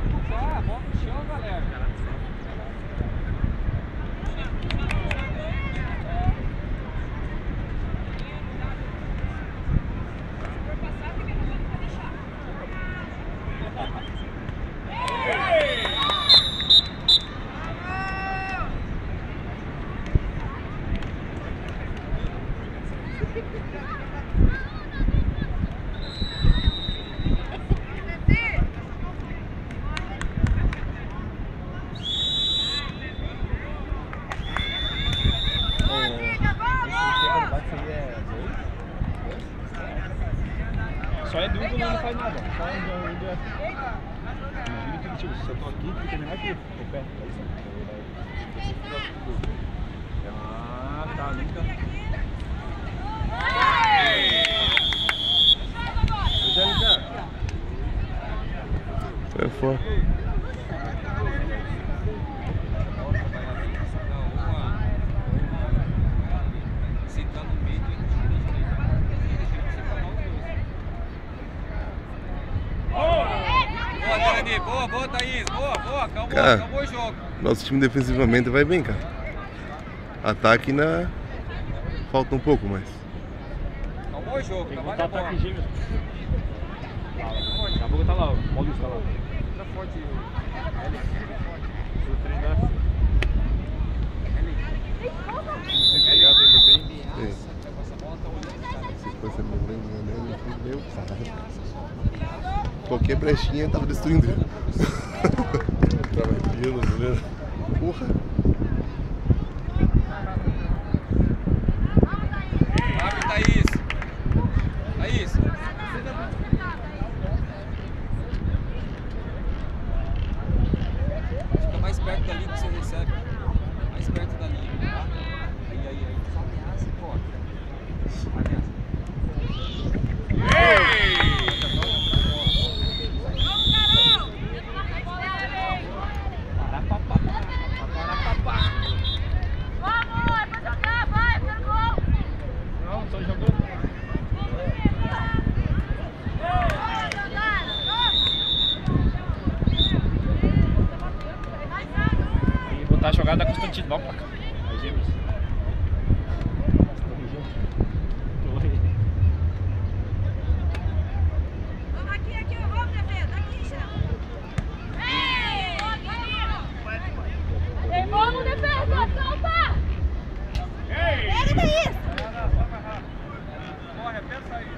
puxar, bola no chão, galera. Só é duro quando não faz nada. Só é duro. Imagina que tipo, se eu tô aqui, tem que terminar aqui. Tô perto. Aí sim. Ah, tá. Nunca. Angélica. Sai fora. Se tá no meio, tu tira a direita. Separar os dois. Boa, Dani. Boa, boa, Thaís. Boa, boa. Acabou, Cara. acabou o jogo. Nosso time defensivamente vai bem, cara. Ataque na. Falta um pouco, mas. Acabou o jogo. A bola. ataque gêmeo. Daqui a pouco tá lá, o Paulista tá lá. Tá forte. Vou treinar. Obrigado, bem. Se fosse meu meu cara. Qualquer brechinha tava destruindo. tava criando, beleza? Porra. Abre, Thaís. Thaís. Fica mais perto da linha que você recebe. Mais perto da linha, tá? Aí, aí, aí. Só ameaça e corta. Ameaça. Não, tô jogando. E a cara. As gêmeas. Tamo junto. Oi. Aqui, aqui, vamos, defesa. Aqui, chama. Ei, vamos, defesa. Solta. Pega daí. Corre, pensa aí.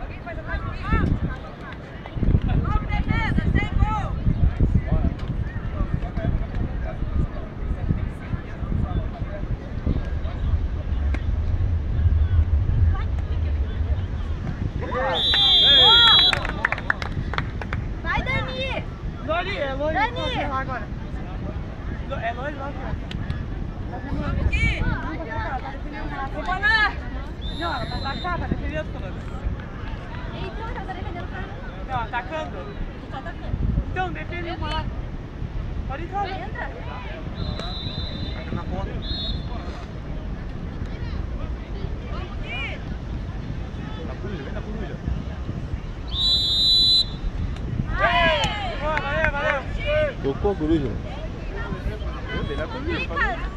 Alguém vai jogar comigo? Vamos, defesa. Sem gol. Vai, Dani. Loli, é Loli. Dani. Vou lá agora. Lo- É Loli lá agora. Vamos aqui. Vamos lá. Não, ela tá atacando, tá defendendo, falando. Então, ela tá defendendo o Não, atacando. Só atacando. Então, defende uma lá. Pode entrar. Entra. Na ponta. Vamos aqui. Na coruja, vem na coruja. Boa, valeu, valeu. Tocou a coruja. Vem na coruja.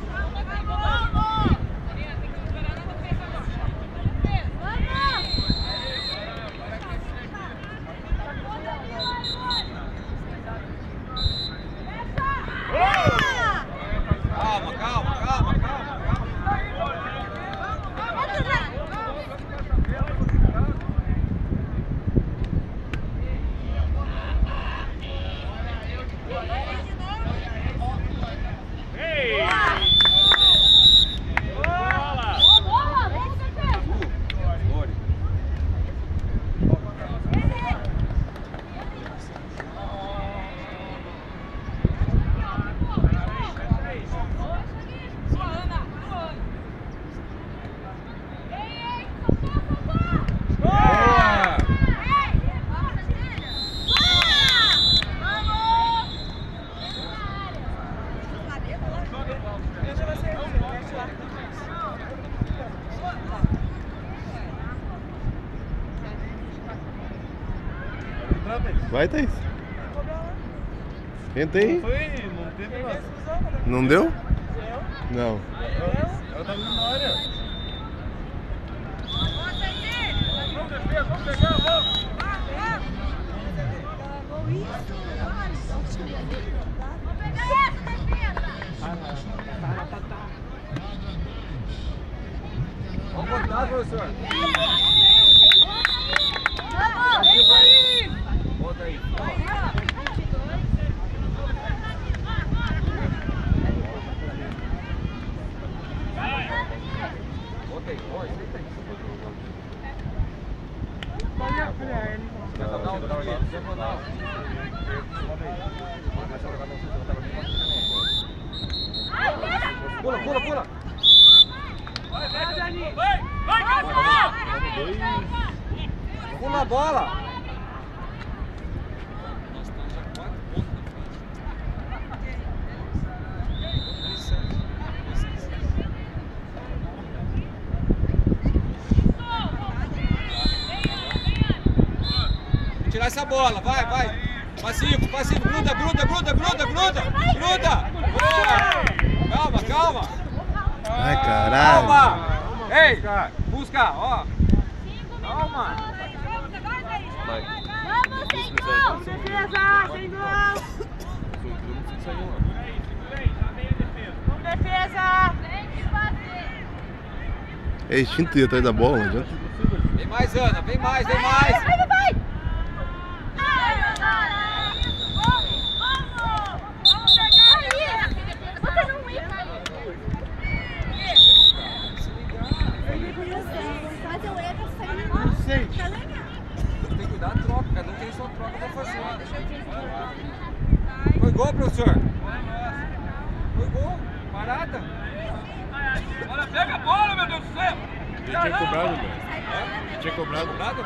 Vai, Thaís. Tentei. Foi, não teve nada. Não deu? Não. Ela tá vindo na área. Vamos, defesa, vamos pegar, vamos! Vamos pegar essa, defesa! Vamos cortar, professor. Vamos! Isso aí! Bota aí. Bota aí. Ó, senta aí. Diagonal, diagonal, diagonal. Pula, pula, pula. Vai, Dani! Pula a bola. Nós estamos já quatro pontos na frente. Dois, sete. Dois, seis, seis. Tirar essa bola, vai, vai. Passivo, passivo, gruda, gruda, gruda, gruda, gruda, gruda. Boa. Calma, calma. Ai, caralho. Calma. Ei, busca, ó. Calma. Vai. Vamos, Senhor! Defesa, sem gol! Vamos, defesa! É instinto ir atrás da bola, não adianta. Vem mais, Ana, vem mais, vem mais. Vai, vai, vai! Ai, Ana! Vamos! Vamos! Vamos pegar aí! Você não entra! Mas eu entro sem Não sei. Tá legal. Tem que cuidar da troca, cada um tem sua troca pra fazer. Foi gol, professor. Foi gol. Parada. Olha, pega a bola, meu Deus do céu. Ele tinha cobrado, velho. Ele tinha cobrado. Cobrado?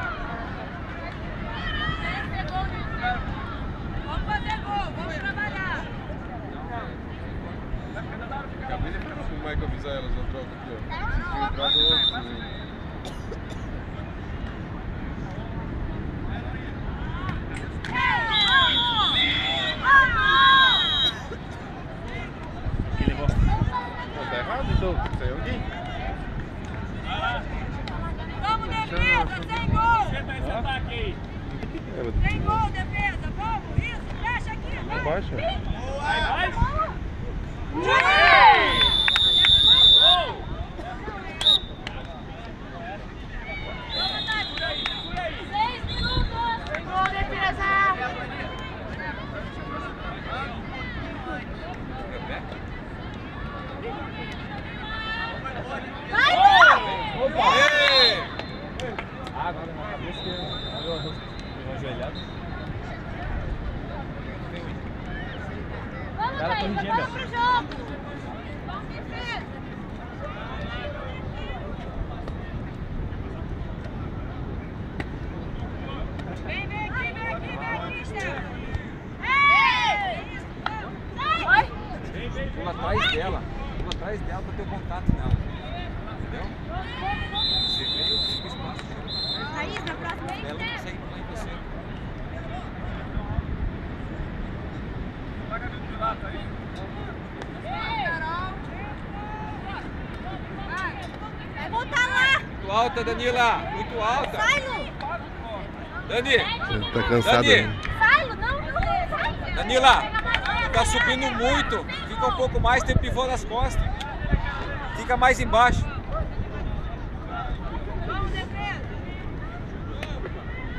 Vamos fazer gol, vamos trabalhar. Acabei de com o Michael avisar elas na troca aqui, ó. Se filtrar, eu vou- Aquele negócio. Pô, tá errado então. Isso aí é alguém. Vamos, defesa, sem gol! É, mas- Sem gol, defesa, vamos! Isso, fecha aqui! Vamos! Baixa. Vai, vai! Seis minutos! Sem gol, defesa! Vai, Léo! Opa! Ei! Ah, agora na cabeça que olhou a rosto. Deu uma joelhada. Vamos, Corridinha, vamos pro jogo! Vamos, defesa! Vem, vem aqui, vem aqui, vem aqui, Stefano! Ei! Sai! Pula atrás dela. Pula atrás dela pra ter o contato nela. Entendeu? Você vem, fica espaço. Na próxima aí, Ela consegue pular em você. Vai voltar lá! Muito alta, Danila. Muito alta. Sai, Lu! Dani, Tá cansado. Dani. né? Sai, Lu! Não, não, sai! Danila, tá subindo muito. Fica um pouco mais, tem pivô nas costas. Fica mais embaixo. Vamos, defesa!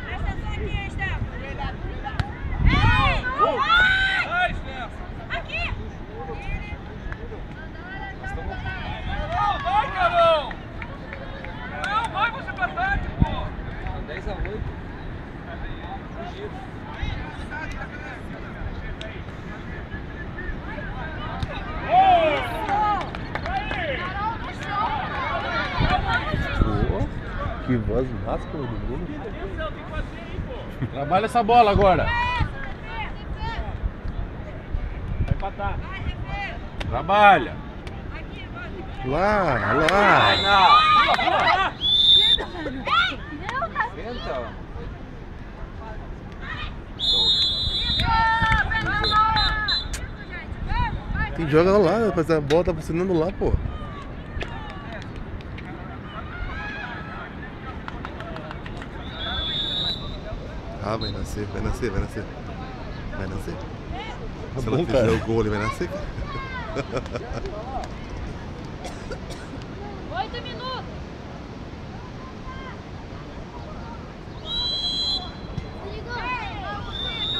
Presta atenção aqui, Stefano! Ei! Não vai! Aqui! Vai, Carol! Não, vai você pra ataque, pô! 10 a 8. Giro. Pô, que voz máscara do Bruno. Trabalha essa bola agora. Vai empatar. Trabalha. Lá, Vai, lá. não! Não, Senta. E joga ela lá, rapaz, a bola tá funcionando lá, pô. Ah, vai nascer, vai nascer, vai nascer. Vai nascer. Se ela bom, fizer cara. o gol, ele vai nascer, cara. Oito minutos.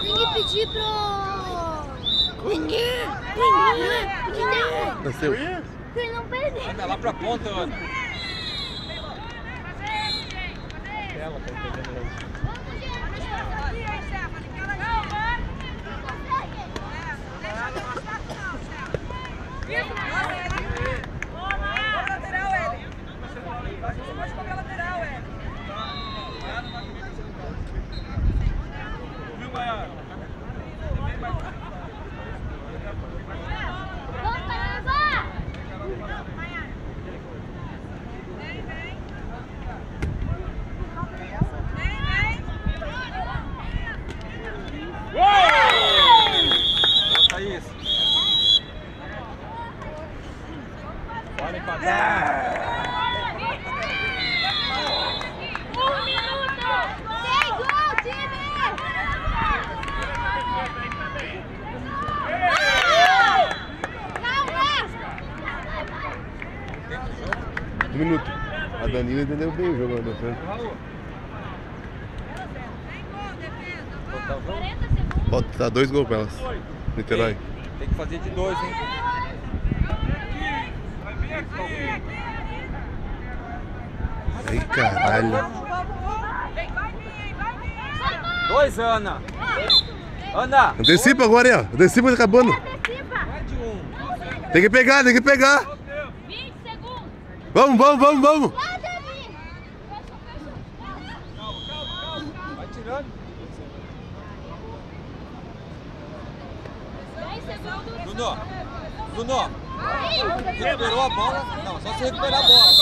Tem que pedir pro. Ninguém! Ninguém! Ninguém! Nasceu. Pra ele não perder. Anda lá pra ponta, Ana. Ela tá entendendo Vamos, Caramba! Boa, Thaís. Pode empatar. Um minuto! Sem gol, time! Um minuto. A Danila entendeu bem o jogo jogo? 40 segundos. Falta tá dois gols pra elas. Niterói. Tem que fazer de dois, hein? Ai, caralho. Dois, Ana. Ana. Antecipa agora aí, ó. Antecipa tá acabando. Tem que pegar, tem que pegar. 20 segundos! Vamos, vamos, vamos, vamos. 10 segundos! Bruno. Bruno. Aí! Recuperou a bola. Não, só se recuperar a bola.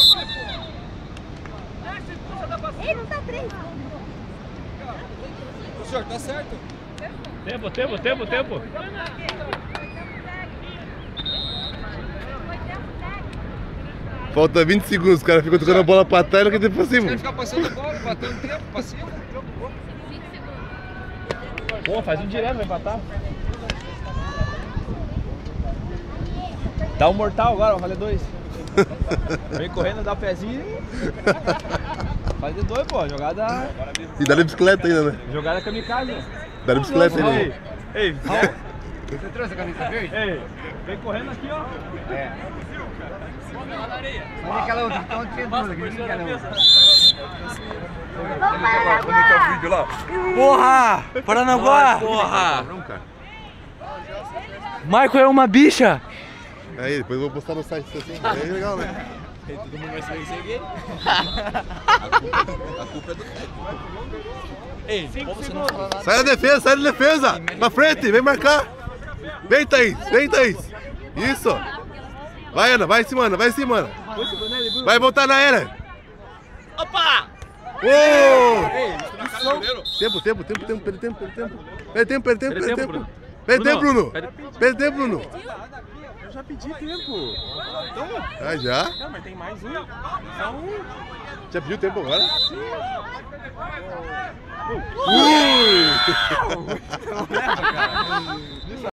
Ei, não tá 3! O senhor, tá certo. Tempo, tempo, tempo, tempo. Falta 20 segundos, os caras ficam tocando a bola pra trás e não quer ter pra cima. caras ficam passando a bola, batendo tempo pra cima. 5 segundos! Pô, faz um direto, vai empatar. Dá um mortal agora, fazer dois. Vem correndo, dá o pezinho. Faz de dois, pô. Jogada. E dá de bicicleta ainda, né? Jogada kamikaze. Dá de bicicleta Ei, ainda. ei, Raul. Você trouxe a camisa verde? Ei, vem correndo aqui, ó. Olha aquela outra, então tinha duas aqui, ninguém quer não. Vamos para vídeo lá. Porra! Paranaguá! Porra! Michael é uma bicha! Aí, depois eu vou postar no site assim. Aí é legal, né? Todo mundo vai saber seguir. A culpa é do Ei, como você não fala nada? Sai da defesa, sai da defesa! Pra frente, vem marcar! Vem, Thaís, vem, Thaís! Isso! Vai, Ana, vai em cima, Ana, vai em cima, Ana! Vai voltar na era! Opa! Uou! Tempo, tempo, tempo, tempo, perde tempo, perde tempo. Perde tempo, perde tempo, Perde perde tempo. Perde tempo, Bruno. Perde tempo, Bruno. Eu já pedi tempo. Então, Ah, já? não, mas tem mais um. Então, Já pediu tempo agora? Ui! Não leva, cara.